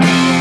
Bye.